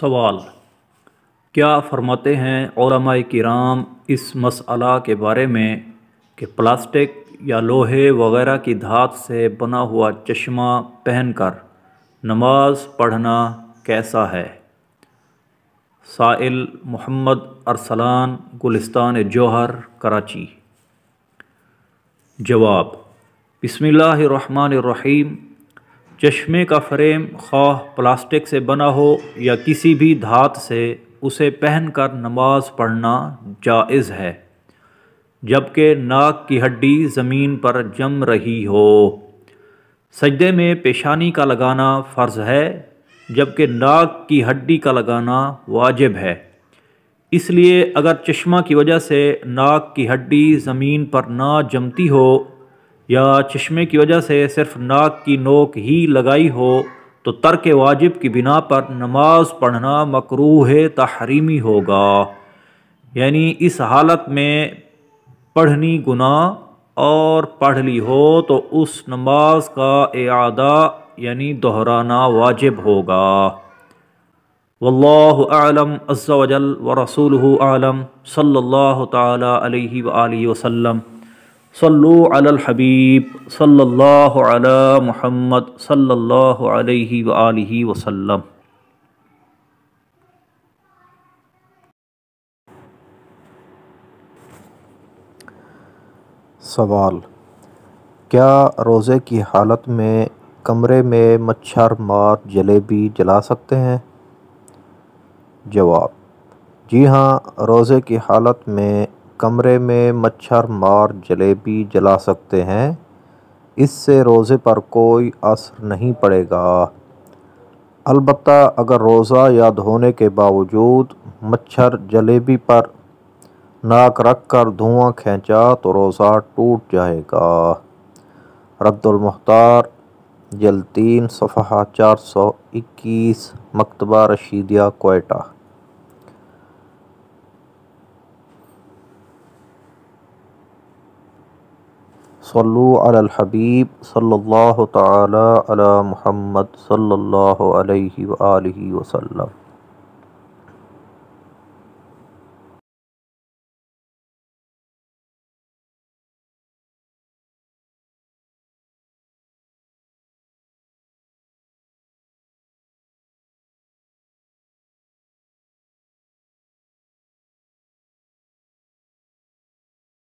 सवाल, क्या फरमाते हैं किराम इस मसला के बारे में कि प्लास्टिक या लोहे वगैरह की धात से बना हुआ चश्मा पहनकर नमाज़ पढ़ना कैसा है? साइल मोहम्मद अरसलान, गुलिस्तान जौहर, कराची। जवाब, बिस्मिल्लाहिर्रहमानिर्रहीम चश्मे का फ्रेम खा प्लास्टिक से बना हो या किसी भी धात से, उसे पहनकर नमाज़ पढ़ना जायज़ है, जबकि नाक की हड्डी ज़मीन पर जम रही हो। सजदे में पेशानी का लगाना फ़र्ज़ है, जबकि नाक की हड्डी का लगाना वाजिब है। इसलिए अगर चश्मा की वजह से नाक की हड्डी ज़मीन पर ना जमती हो या चश्मे की वजह से सिर्फ़ नाक की नोक ही लगाई हो तो तर्क वाजिब की बिना पर नमाज़ पढ़ना मकरूह तहरीमी होगा। यानी इस हालत में पढ़नी गुना और पढ़ ली हो तो उस नमाज़ का अदा यानी दोहराना वाजिब होगा। वल्लाहु आलम, अज़्ज़ा वजल, व रसूलुहु आलम, सल्लल्लाहु ताला अलैहि वसल्लम। सल्लु हबीब अला मुहम्मद, सल्लल्लाहु अलैहि व आलिहि वसल्लम। सवाल, क्या रोज़े की हालत में कमरे में मच्छर, मार, जलेबी जला सकते हैं? जवाब, जी हाँ रोज़े की हालत में कमरे में मच्छर मार, जलेबी जला सकते हैं। इससे रोज़े पर कोई असर नहीं पड़ेगा। अलबत् अगर रोज़ा या धोने के बावजूद मच्छर जलेबी पर नाक रख कर धुआँ खींचा तो रोज़ा टूट जाएगा। रद्दुलमुख्तार जल तीन सफ़ा चार सौ इक्कीस, मकतबा रशीदिया कोयटा सल्लु अल हबीब सल्लल्लाहु ताला अला मुहम्मद सल्लल्लाहु अलैहि वसल्लम